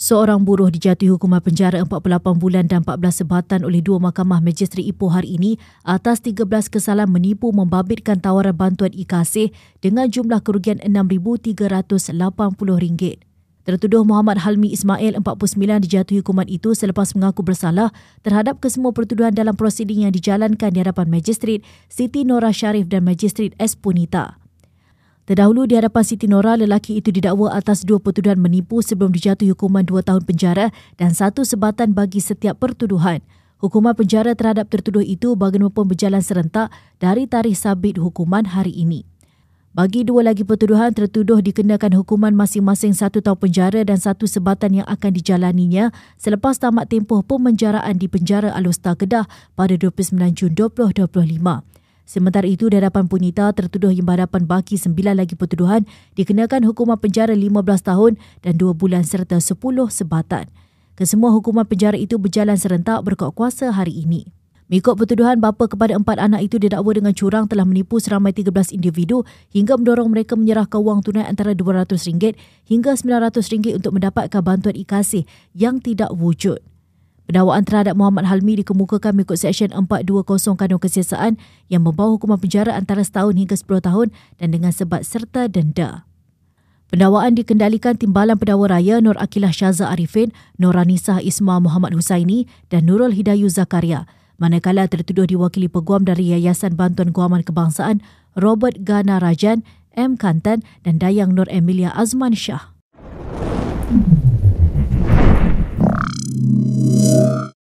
Seorang buruh dijatuhi hukuman penjara 48 bulan dan 14 sebatan oleh dua mahkamah magistrate Ipoh hari ini atas 13 kesalahan menipu membabitkan tawaran bantuan ikasih dengan jumlah kerugian RM6,380. Tertuduh Muhammad Halmi Ismail 49 dijatuhi hukuman itu selepas mengaku bersalah terhadap kesemua pertuduhan dalam prosiding yang dijalankan di hadapan magistrate Siti Nora Sharif dan magistrate S. Punita. Terdahulu di hadapan Siti Nora, lelaki itu didakwa atas dua pertuduhan menipu sebelum dijatuhi hukuman dua tahun penjara dan satu sebatan bagi setiap pertuduhan. Hukuman penjara terhadap tertuduh itu bagaimanapun berjalan serentak dari tarikh sabit hukuman hari ini. Bagi dua lagi pertuduhan, tertuduh dikenakan hukuman masing-masing satu tahun penjara dan satu sebatan yang akan dijalaninya selepas tamat tempoh pemenjaraan di penjara Alustar Kedah pada 29 Jun 2025. Sementara itu, hadapan Punita, tertuduh yang berhadapan baki sembilan lagi pertuduhan dikenakan hukuman penjara 15 tahun dan 2 bulan serta 10 sebatan. Kesemua hukuman penjara itu berjalan serentak berkuat kuasa hari ini. Mengikut pertuduhan, bapa kepada empat anak itu didakwa dengan curang telah menipu seramai 13 individu hingga mendorong mereka menyerahkan wang tunai antara RM200 hingga RM900 untuk mendapatkan bantuan ikasih yang tidak wujud. Pendakwaan terhadap Muhammad Halmi dikemukakan mengikut Seksyen 420 Kanun Kesiasaan yang membawa hukuman penjara antara setahun hingga 10 tahun dan dengan sebat serta denda. Pendakwaan dikendalikan Timbalan Pendakwa Raya Nur Akilah Syaza Arifin, Nur Anisah Isma Muhammad Husaini dan Nurul Hidayu Zakaria. Manakala tertuduh diwakili peguam dari Yayasan Bantuan Guaman Kebangsaan Robert Gana Rajan, M. Kantan dan Dayang Nur Emilia Azman Shah.